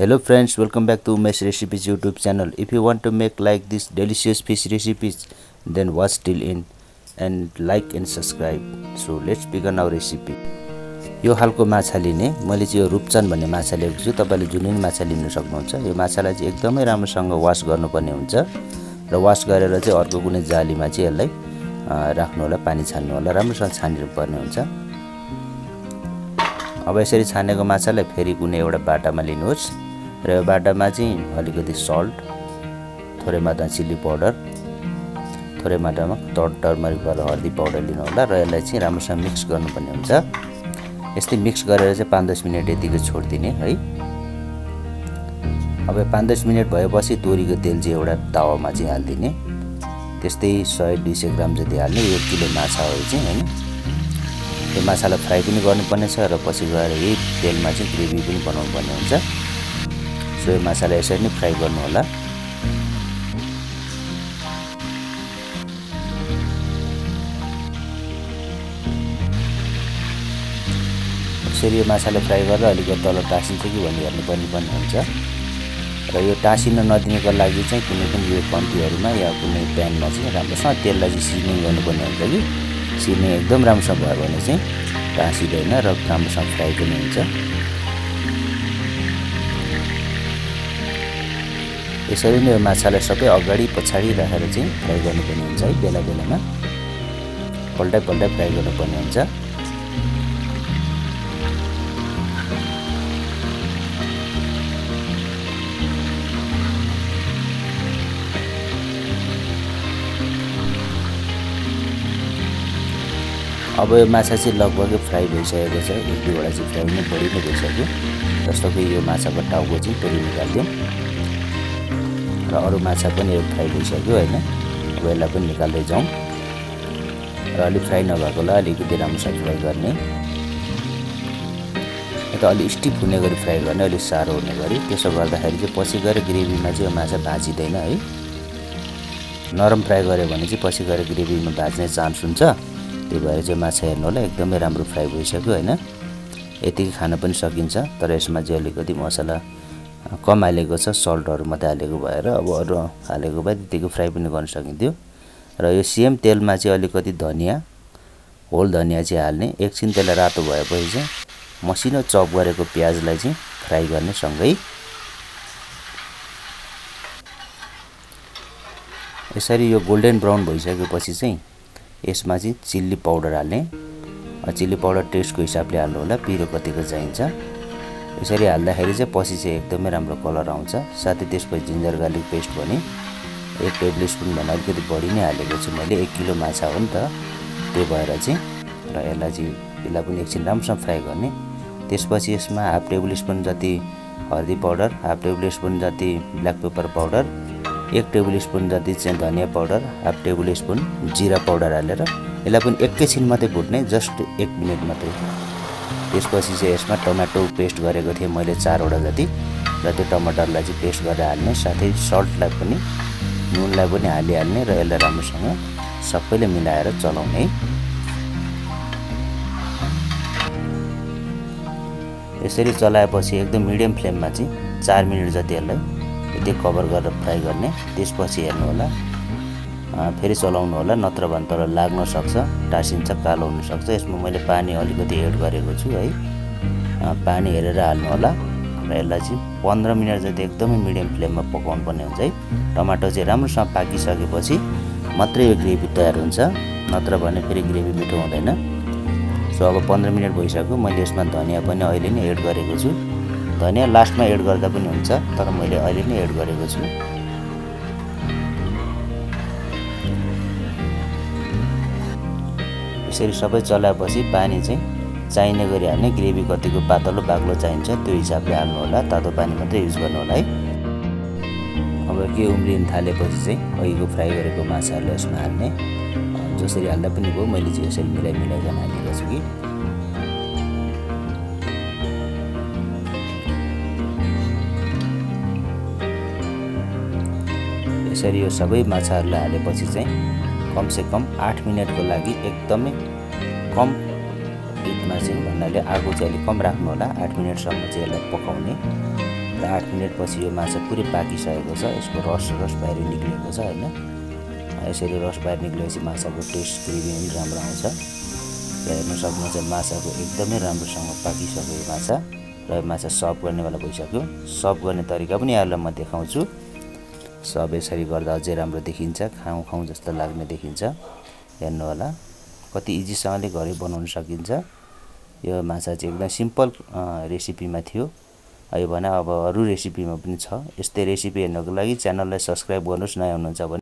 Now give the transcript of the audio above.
Hello friends welcome back to Umesh recipes YouTube channel if you want to make like this delicious fish recipes then what's deal in and like and subscribe so let's begin our recipe यो खालको माछा लिने मैले चाहिँ यो रुप्चन भन्ने माछा लिएको छु। तपाईँले जुन पनि माछा लिनु सक्नुहुन्छ यो माछालाई चाहिँ एकदमै राम्रोसँग वास गर्नुपर्ने हुन्छ। र वास गरेर चाहिँ अर्को कुनै जालीमा चाहिँ यसलाई राख्नु होला पानी छान्नु होला। राम्रोसँग छानिनुपर्ने हुन्छ। अब यसरी छानेको माछालाई फेरि कुनै एउटा बाटामा लिनुहोस्। र यो बाटामा चाहिँ अलिकति सल्ट थोरै मात्रामा चिल्ली पाउडर थोरै मात्रामा टर् टर्मरिक वाला हर्दी पाउडर लिनु होला र यसलाई चाहिँ राम्रोसँग मिक्स गर्नुपर्ने हुन्छ। यस्तै मिक्स गरेर चाहिँ पाँच दस मिनट यतिको छोडिदिने है। अब पाँच दस मिनट भएपछि तोरीको तेल चाहिँ एउटा तावामा चाहिँ हालिदिने। त्यस्तै सय दुई सय ग्राम जति हाल्ने एक किलो माछा हो चाहिँ होइन त्यो माछालाई फ्राई पनि गर्नुपर्ने छ र पछि गएर यही तेलमा चाहिँ ग्रेभी पनि बनाउनु पर्ने हुन्छ। सो यो माछालाई यसरी नै फ्राई गर्नु होला यसरी यो माछालाई फ्राई गरेर अलिकति तल टाँसिन्छ कि भन्ने हेर्नुपर्ने पनि हुन्छ र यो टाँसिन नदिनुको लागि चाहिँ कुनै पनि यो कम्तीहरूमा या कुनै प्यानमा चाहिँ राम्रोसँग तेललाई चाहिँ सिजनिङ गर्नुपर्ने हुन्छ कि सिजनिङ एकदम राम्रोसँग भयो भने चाहिँ टाँसिँदैन र राम्रोसँग फ्राई पनि हुन्छ यसरी नै माछालाई सबै अगाडि पछाडि राखेर चाहिँ फ्राई गर्नुपर्ने हुन्छ है बेला बेलामा। पल्टाइ पल्टाइ फ्राई गर्नुपर्ने हुन्छ। अब यो माछा चाहिँ लगभगै फ्राई भइसकेको छ। एक दुईवटा चाहिँ फ्राई नै बढी नै भइसक्यो जस्तो कि यो माछाको टाउको चाहिँ तोरी निकालिदिउँ। र अरू माछा पनि फ्राई भइसक्यो होइन। अब पनि निकाल्दै जाउँ। र अलिक फ्राई नभएकोलाई अलिकति राम्रोसँग फ्राई गर्ने। त अलिक स्टिप हुने गरी फ्राई गर्ने अलिक साह्रो हुने गरी। त्यसो गर्दाखेरि चाहिँ पछि गएर ग्रेभीमा चाहिँ यो माछा भाँचिँदैन है। नरम फ्राई गऱ्यो भने चाहिँ पछि गएर ग्रेभीमा भाज्ने चान्स हुन्छ। त्यही भएर चाहिँ माछा हेर्नु होला एकदमै राम्रो फ्राई भइसक्यो होइन। यतिकै खान पनि सकिन्छ तर यसमा चाहिँ अलिकति मसला कम हालेको छ सल्टहरू मात्रै हालेको भएर अब अरू हालेको भए त्यतिकै फ्राई पनि गर्न सकिन्थ्यो। र यो सेम तेलमा चाहिँ अलिकति धनियाँ होल धनियाँ चाहिँ हाल्ने एकछिन त्यसलाई रातो भएपछि चाहिँ मसिनो चप गरेको प्याजलाई चाहिँ फ्राई गर्ने सँगै। यसरी यो गोल्डन ब्राउन भइसकेपछि चाहिँ यसमा चाहिँ चिल्ली पाउडर हाल्ने। चिल्ली पाउडर टेस्टको हिसाबले हाल्नु होला पिरो कतिको चाहिन्छ। यसरी हाल्दाखेरि चाहिँ पछि चाहिँ एकदमै राम्रो कलर आउँछ। साथै त्यसपछि जिन्जर गार्लिक पेस्ट पनि एक टेबल स्पुनभन्दा अलिकति बढी नै हालेको छु मैले एक किलो माछा हो नि त। त्यो भएर चाहिँ र यसलाई चाहिँ यसलाई पनि एकछिन राम्रोसँग फ्राई गर्ने। त्यसपछि यसमा हाफ टेबल स्पुन जति हर्दी पाउडर हाफ टेबल स्पुन जति ब्ल्याक पेपर पाउडर एक टेबल स्पुन जति चाहिँ धनियाँ पाउडर हाफ टेबल स्पुन जिरा पाउडर हालेर यसलाई पनि एकैछिन मात्रै भुट्ने जस्ट एक मिनट मात्रै। त्यसपछि चाहिँ यसमा टमाटो पेस्ट गरेको थिएँ मैले चारवटा जति र त्यो टमाटरलाई चाहिँ पेस्ट गरेर हाल्ने साथै सल्टलाई पनि नुनलाई पनि हालिहाल्ने र यसलाई राम्रोसँग सबैले मिलाएर चलाउने। यसरी चलाएपछि एकदम मिडियम फ्लेममा चाहिँ चार मिनट जति यसलाई यति कभर गरेर फ्राई गर्ने त्यसपछि हेर्नु होला फेरि चलाउनु होला नत्र भने तर लाग्न सक्छ टाँसिन्छ कालो हुनसक्छ यसमा मैले पानी अलिकति एड गरेको छु है। पानी हेरेर हाल्नु होला। र यसलाई चाहिँ पन्ध्र मिनट जति एकदमै मिडियम फ्लेममा पकाउनु पर्ने हुन्छ है। टमाटो चाहिँ राम्रोसँग पाकिसकेपछि मात्रै यो ग्रेभी तयार हुन्छ नत्र भने फेरि ग्रेभी मिठो हुँदैन। सो अब पन्ध्र मिनट भइसक्यो मैले यसमा धनियाँ पनि अहिले नै एड गरेको छु। धनियाँ लास्टमा एड गर्दा पनि हुन्छ तर मैले अहिले नै एड गरेको छु। यसरी सबै चलाएपछि पानी चाहिँ चाहिने गरी हाल्ने ग्रेभी कतिको पातलो बाक्लो चाहिन्छ त्यो हिसाबले हाल्नु होला तातो पानी मात्रै युज गर्नु होला है। अब के उम्रिन थालेपछि चाहिँ अघिको फ्राई गरेको माछाहरूलाई यसमा हाल्ने। जसरी हाल्दा पनि भयो मैले चाहिँ यसरी मिलाइ मिलाइकन हालेको छु कि। यसरी यो सबै माछाहरूलाई हालेपछि चाहिँ कमसेकम आठ मिनटको लागि एकदमै कम हिटमा चाहिँ भन्नाले आगो चाहिँ अलिक कम राख्नु होला आठ मिनटसम्म चाहिँ यसलाई पकाउने। र आठ मिनटपछि यो माछा पुरै पाकिसकेको छ। यसको रस रस बाहिर निक्लिएको छ होइन। यसरी रस बाहिर निक्लिएपछि माछाको टेस्ट ग्रेभी पनि राम्रो आउँछ। र हेर्न सक्नुहुन्छ माछाको एकदमै राम्रोसँग पाकिसक्यो माछा। र माछा सर्भ गर्नेवाला भइसक्यो। सर्भ गर्ने तरिका पनि यहाँलाई म देखाउँछु। सर्भ यसरी गर्दा अझै राम्रो देखिन्छ खाउँ खाउँ जस्तो लाग्ने देखिन्छ। हेर्नु होला। कति इजीसँगले घरै बनाउन सकिन्छ। यो माछा चाहिँ एकदम सिम्पल रेसिपीमा थियो। यो भने अब अरू रेसिपीमा पनि छ। यस्तै रेसिपी हेर्नको लागि च्यानललाई सब्सक्राइब गर्नुहोस्। नयाँ हुनुहुन्छ भने